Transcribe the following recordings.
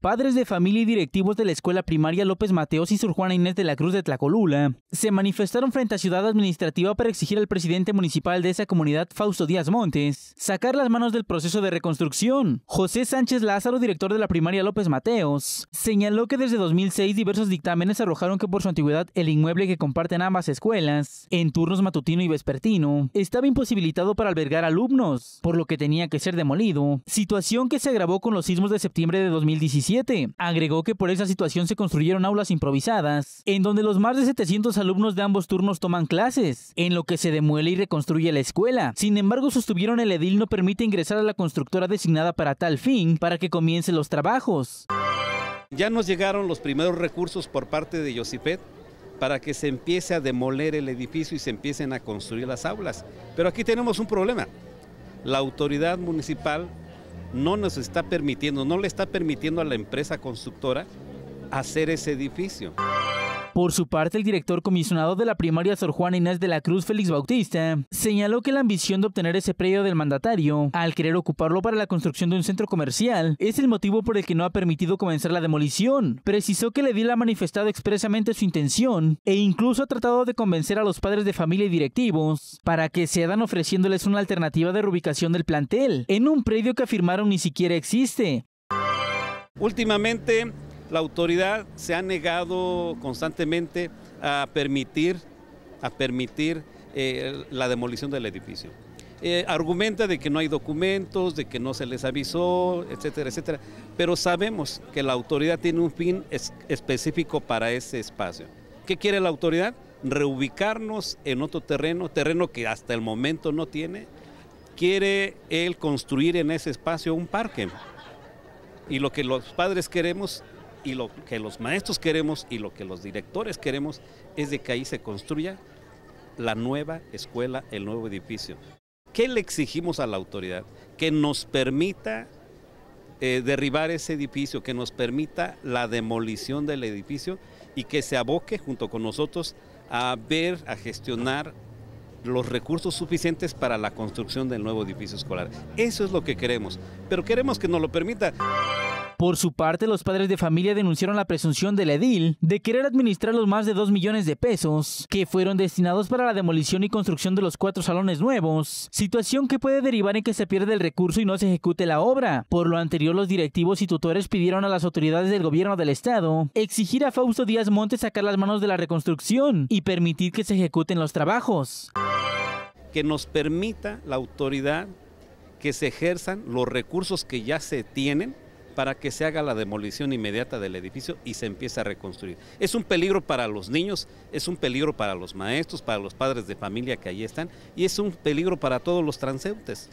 Padres de familia y directivos de la escuela primaria López Mateos y Sor Juana Inés de la Cruz de Tlacolula se manifestaron frente a Ciudad Administrativa para exigir al presidente municipal de esa comunidad, Fausto Díaz Montes, sacar las manos del proceso de reconstrucción. José Sánchez Lázaro, director de la primaria López Mateos, señaló que desde 2006 diversos dictámenes arrojaron que por su antigüedad el inmueble que comparten ambas escuelas, en turnos matutino y vespertino, estaba imposibilitado para albergar alumnos, por lo que tenía que ser demolido, situación que se agravó con los sismos de septiembre de 2017 Agregó que por esa situación se construyeron aulas improvisadas, en donde los más de 700 alumnos de ambos turnos toman clases, en lo que se demuele y reconstruye la escuela. Sin embargo, sostuvieron el edil no permite ingresar a la constructora designada para tal fin, para que comiencen los trabajos. Ya nos llegaron los primeros recursos por parte de Yosipet para que se empiece a demoler el edificio y se empiecen a construir las aulas. Pero aquí tenemos un problema. La autoridad municipal no nos está permitiendo, no le está permitiendo a la empresa constructora hacer ese edificio. Por su parte, el director comisionado de la primaria Sor Juana Inés de la Cruz, Félix Bautista, señaló que la ambición de obtener ese predio del mandatario, al querer ocuparlo para la construcción de un centro comercial, es el motivo por el que no ha permitido comenzar la demolición. Precisó que le Edil ha manifestado expresamente su intención e incluso ha tratado de convencer a los padres de familia y directivos para que cedan ofreciéndoles una alternativa de reubicación del plantel en un predio que afirmaron ni siquiera existe. Últimamente la autoridad se ha negado constantemente a permitir, a permitir eh, la demolición del edificio. Eh, argumenta de que no hay documentos, de que no se les avisó, etcétera, etcétera. Pero sabemos que la autoridad tiene un fin específico para ese espacio. ¿Qué quiere la autoridad? Reubicarnos en otro terreno, terreno que hasta el momento no tiene. Quiere él construir en ese espacio un parque. Y lo que los padres queremos y lo que los maestros queremos y lo que los directores queremos es de que ahí se construya la nueva escuela, el nuevo edificio. ¿Qué le exigimos a la autoridad? Que nos permita eh, derribar ese edificio, que nos permita la demolición del edificio y que se aboque junto con nosotros a ver, a gestionar los recursos suficientes para la construcción del nuevo edificio escolar. Eso es lo que queremos, pero queremos que nos lo permita. Por su parte, los padres de familia denunciaron la presunción del edil de querer administrar los más de 2 millones de pesos que fueron destinados para la demolición y construcción de los cuatro salones nuevos, situación que puede derivar en que se pierda el recurso y no se ejecute la obra. Por lo anterior, los directivos y tutores pidieron a las autoridades del gobierno del estado exigir a Fausto Díaz Montes sacar las manos de la reconstrucción y permitir que se ejecuten los trabajos. Que nos permita la autoridad que se ejerzan los recursos que ya se tienen para que se haga la demolición inmediata del edificio y se empiece a reconstruir. Es un peligro para los niños, es un peligro para los maestros, para los padres de familia que allí están y es un peligro para todos los transeúntes.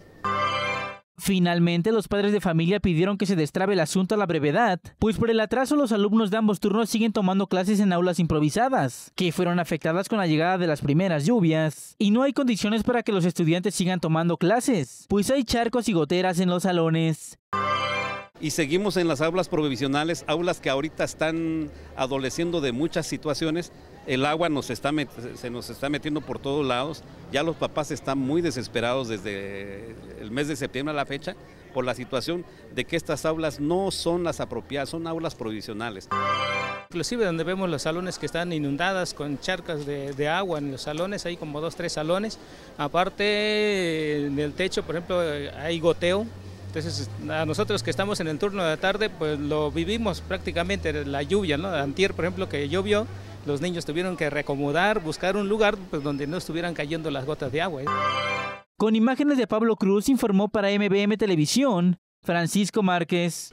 Finalmente, los padres de familia pidieron que se destrabe el asunto a la brevedad, pues por el atraso los alumnos de ambos turnos siguen tomando clases en aulas improvisadas, que fueron afectadas con la llegada de las primeras lluvias, y no hay condiciones para que los estudiantes sigan tomando clases, pues hay charcos y goteras en los salones y seguimos en las aulas provisionales, aulas que ahorita están adoleciendo de muchas situaciones. El agua nos está se nos está metiendo por todos lados. Ya los papás están muy desesperados desde el mes de septiembre a la fecha por la situación de que estas aulas no son las apropiadas, son aulas provisionales. Inclusive donde vemos los salones que están inundadas con charcas de, agua en los salones, hay como dos, tres salones. Aparte en el techo, por ejemplo, hay goteo, entonces, a nosotros que estamos en el turno de la tarde, pues lo vivimos prácticamente, la lluvia, ¿no? Antier, por ejemplo, que llovió, los niños tuvieron que reacomodar, buscar un lugar pues, donde no estuvieran cayendo las gotas de agua. ¿eh? Con imágenes de Pablo Cruz informó para MBM Televisión, Francisco Márquez.